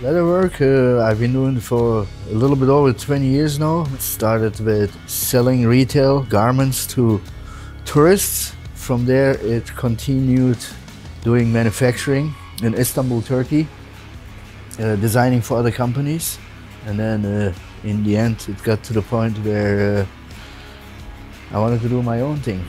Leather work, uh, I've been doing for a little bit over 20 years now. Started with selling retail garments to tourists. From there, it continued doing manufacturing in Istanbul, Turkey, uh, designing for other companies. And then uh, in the end, it got to the point where uh, I wanted to do my own thing.